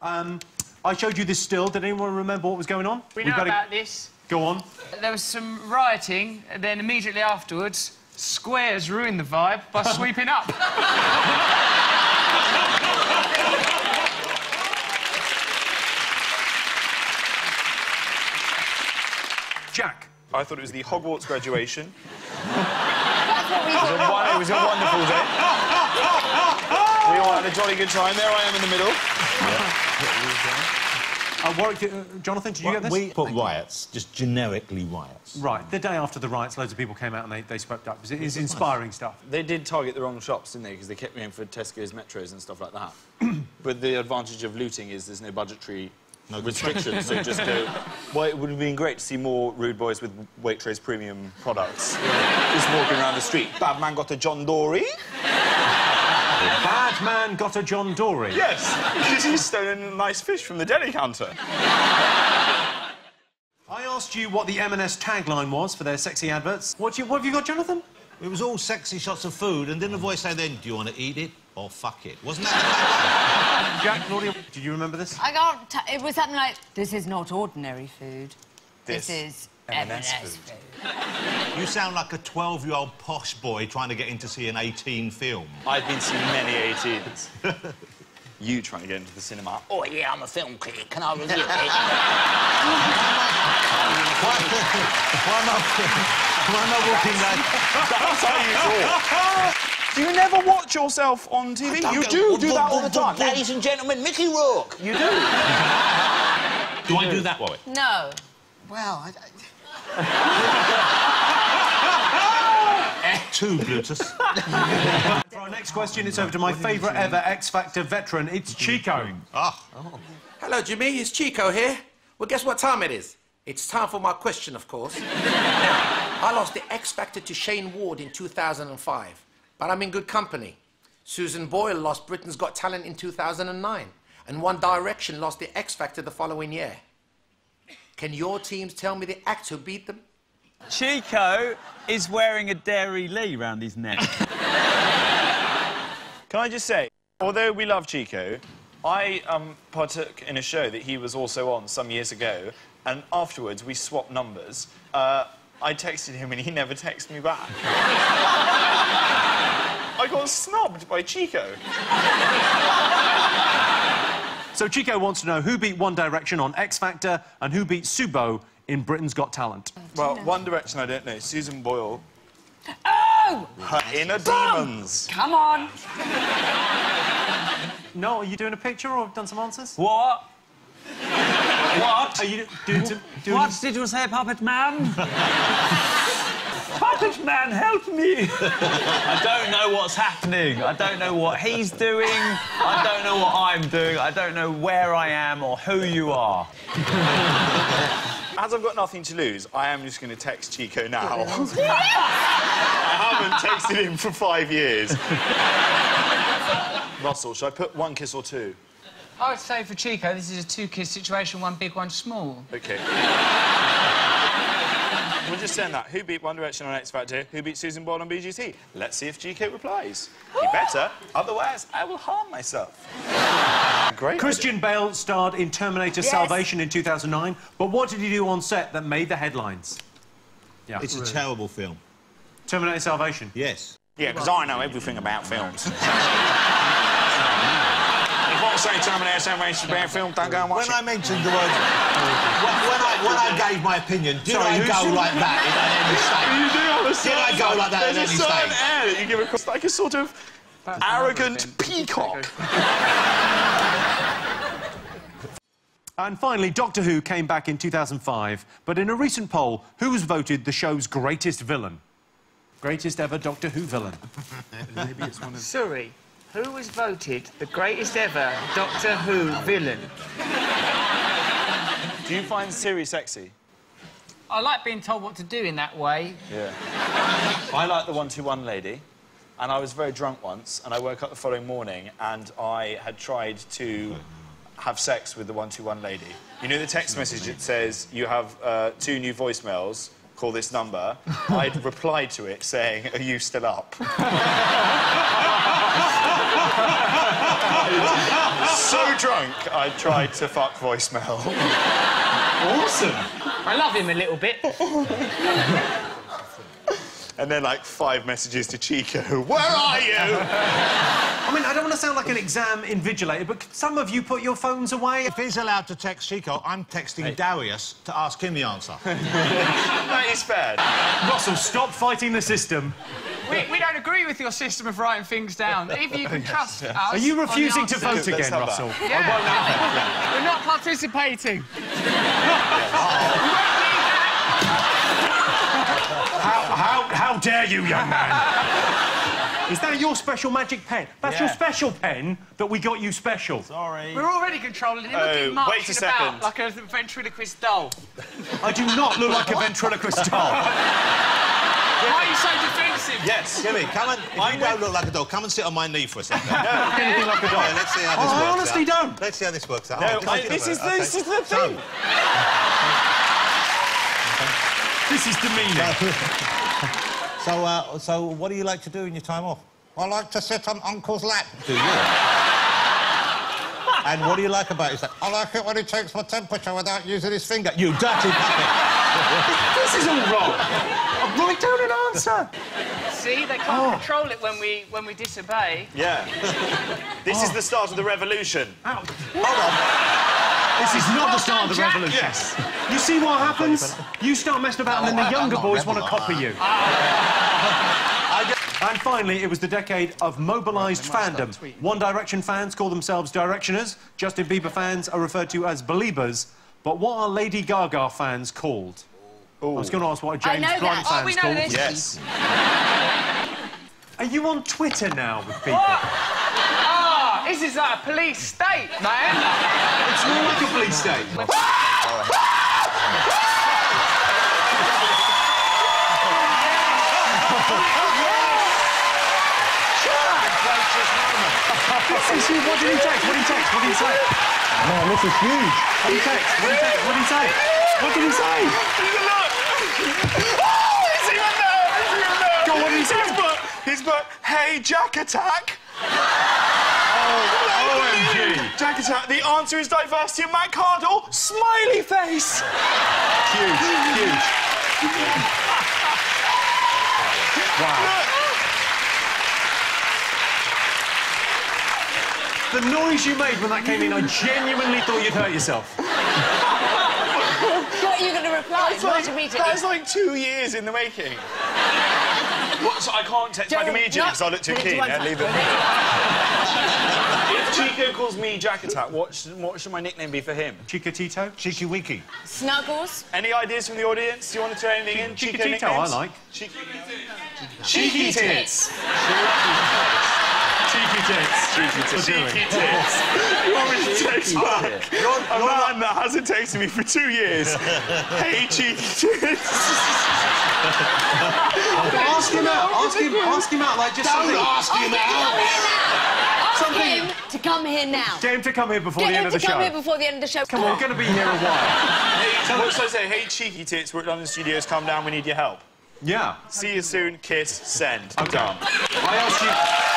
Um, I showed you this still. Did anyone remember what was going on? We We've know got to- about this. Go on. There was some rioting, and then immediately afterwards, Squares ruined the vibe by sweeping up. Jack. I thought it was the Hogwarts graduation. That's what we It was a, it was a wonderful day. We all had a jolly good time. There I am in the middle. Uh, Warwick, uh, Jonathan, did you get this? We put riots, just generically riots. Right. The day after the riots, loads of people came out and they, they spoke up. It is inspiring stuff. They did target the wrong shops, didn't they? Because they kept going for Tesco's, Metros, and stuff like that. but the advantage of looting is there's no budgetary restrictions. so just go. Well, it would have been great to see more rude boys with Waitrose premium products just walking around the street. Bad man got a John Dory. Bad man got a John Dory. Yes, because he's stolen a nice fish from the deli counter. I asked you what the M&S tagline was for their sexy adverts. What, you, what have you got, Jonathan? It was all sexy shots of food, and didn't the voice say then, do you want to eat it or fuck it? Wasn't that Jack, Claudia, did you remember this? I can't. T- it was something like, "This is not ordinary food. This, This is M&S M&S food." food." You sound like a 12-year-old posh boy trying to get in to see an 18 film. I've been to many 18s. you trying to get into the cinema. Oh, yeah, I'm a film critic. Can I review it? Why, why not? Why not walking like... That's how you talk. Do you never watch yourself on TV? You do do that all the time. Ladies and gentlemen, Mickey Rourke. You do. Do I do that, Warwick? No. Well, I, Two, Brutus. For our next question, it's over to my favourite ever X Factor veteran. It's Chico. Ah. Hello, Jimmy. It's Chico here. Well, guess what time it is? It's time for my question, of course. I lost the X Factor to Shayne Ward in 2005, but I'm in good company. Susan Boyle lost Britain's Got Talent in 2009, and One Direction lost the X Factor the following year. Can your teams tell me the act who beat them? Chico is wearing a Dairylea round his neck. Can I just say, although we love Chico, I um, partook in a show that he was also on some years ago, and afterwards we swapped numbers. Uh, I texted him and he never texted me back. I got snubbed by Chico. So Chico wants to know who beat One Direction on X Factor and who beat Subo in Britain's Got Talent. Well, One Direction, I don't know. Susan Boyle. Oh! Her inner demons. Come on. No, are you doing a picture or done some answers? what? what? Are you doing some... Doing What did you say, Puppet Man? Puppet Man, help me! I don't know what's happening. I don't know what he's doing. I don't know what I'm doing. I don't know where I am or who you are. As I've got nothing to lose, I am just going to text Chico now. I haven't texted him for five years. Russell, should I put one kiss or two? I would say for Chico, this is a two-kiss situation, one big, one small. Okay. We'll just send that. Who beat One Direction on X Factor? Who beat Susan Boyle on BGT? Let's see if GK replies. He better, otherwise I will harm myself. Great. Christian Bale starred in Terminator Salvation in 2009, but what did he do on set that made the headlines? Yeah. It's a terrible film. Terminator Salvation. Yes. Yeah, because I know everything about films. if I say Terminator Salvation is a film, don't go and watch When I mentioned the word... when, when I, when I gave my opinion, did Sorry, I who's go your- like that in any state? You do have a Did I go like that There's a certain air that you give across, like a sort of arrogant peacock. And finally, Doctor Who came back in 2005, but in a recent poll, who was voted the show's greatest villain? Greatest ever Doctor Who villain. Sorry, who was voted the greatest ever Doctor Who villain? Do you find Siri sexy? I like being told what to do in that way. Yeah. I like the one-to-one lady, and I was very drunk once, and I woke up the following morning, and I had tried to have sex with the one-to-one lady. You know the text message that says you have uh, two new voicemails. Call this number. I'd replied to it saying, "Are you still up?" so ah. drunk, I tried to fuck voicemail. Awesome. I love him a little bit. And then, like, five messages to Chico. Where are you? I mean, I don't want to sound like an exam invigilator, but some of you put your phones away? If he's allowed to text Chico, I'm texting Darius to ask him the answer. that is fair. Russell, stop fighting the system. We, we don't agree with your system of writing things down. If you can trust us. Are you refusing to vote Let's again, have that. Russell? Yeah. We're not participating. How, how, how dare you, young man? Is that your special magic pen? That's your special pen that we got you special. Sorry. We're already controlling him. Oh, Look at him marching wait a second. about like a ventriloquist doll. I do not look like a ventriloquist doll. Why are you so defensive? Yes. Jimmy, come and... If you don't look like a dog, come and sit on my knee for a second. Anything like a doll. Yeah, let's see how Oh, this I honestly out. don't. Let's see how this works out. No, Oh, I- this is the- okay. this is the So, thing. This is demeaning. So, uh, so what do you like to do in your time off? I like to sit on Uncle's lap. Do you? and what do you like about it? He's like, I like it when he takes my temperature without using his finger. You dirty puppet. This is all wrong. Write down an answer. See, they can't oh. control it when we when we disobey. Yeah. This is the start of the revolution. Oh. Hold on. This is not the start of the Jack. revolution. Yes. You see what happens? You start messing about, and then the oh. younger boys want to copy you. And finally, it was the decade of mobilised fandom. One Direction fans call themselves Directioners. Justin Bieber fans are referred to as Beliebers. But what are Lady Gaga fans called? I was going to ask what are I James know Blunt that. Oh, fans know called. this. Yes. Are you on Twitter now with people? Ah, this is like a police state, man. It's more like a police state. This is- what did he text? What did he text? What did he say? Man, this is huge. What did he text? What did he text? What did he say? What did he say? Go on, what did he say? His book, his book, Hey Jack Attack. Oh, OMG. Jack Attack, the answer is diversity and Matt Cardle, smiley face. Huge, huge. Wow. The noise you made when that came in, I genuinely thought you'd hurt yourself. What are you going to reply? Not immediately. That's like two years in the making. What, so I can't text back Don't- immediately not- because I look too put it to keen. Yeah, leave it. if Chico calls me Jack Attack, what should, what should my nickname be for him? Chico Chikatito? Cheeky winky. Snuggles. Any ideas from the audience? Do you want to throw anything in? Chico Chico Tito, I nicknames? like. Cheeky, Cheeky tits. Cheeky tits. Cheeky tits. Cheeky tits. You want me to text back? A man that hasn't texted me for two years. hey, cheeky tits. Ask him out. Ask him, ask him out like just something. ask him Ask Something- him to come here now. Get him to come here before Get the end of to the come show. here before the end of the show. Come on, we're going to be here a while. Hey, what should I say? Hey, cheeky tits. We're at London Studios. Come down. We need your help. Yeah. See you soon. Kiss. Send. Okay. Done. I asked you.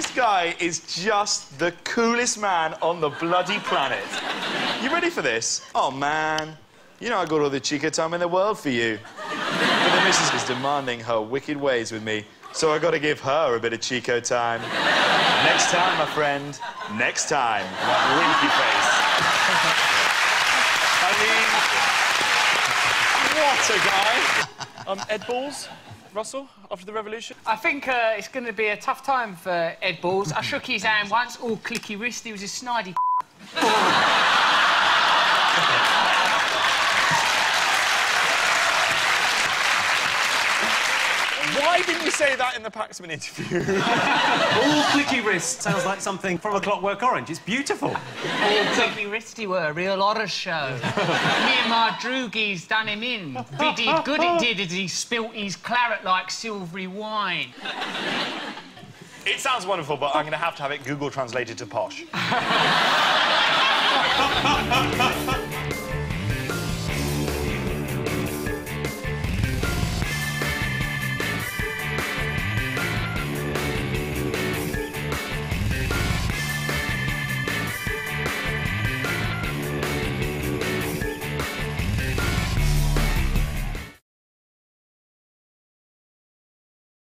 This guy is just the coolest man on the bloody planet. You ready for this? Oh, man. You know I got all the chica time in the world for you. But the missus is demanding her wicked ways with me, so I gotta give her a bit of Chico time. Next time, my friend. Next time. Winky face. I mean, what a guy. Um, Ed Balls, Russell, after the revolution. I think uh, it's going to be a tough time for Ed Balls. I shook his hand once, all clicky wrist. He was a snidey. Why didn't you say that in the Paxman interview? All clicky wrist sounds like something from a Clockwork Orange. It's beautiful. All clicky wristy were a real horror show. Me and my droogies done him in. Biddy good it did as he spilt his claret like silvery wine. It sounds wonderful, but I'm going to have to have it Google translated to posh.